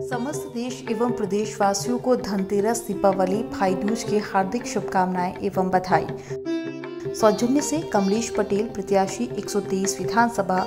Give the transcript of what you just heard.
समस्त देश एवं प्रदेशवासियों को धनतेरस, दीपावली भाई दूज की हार्दिक शुभकामनाएँ एवं बधाई। सौजन्य से कमलेश पटेल, प्रत्याशी 123 विधानसभा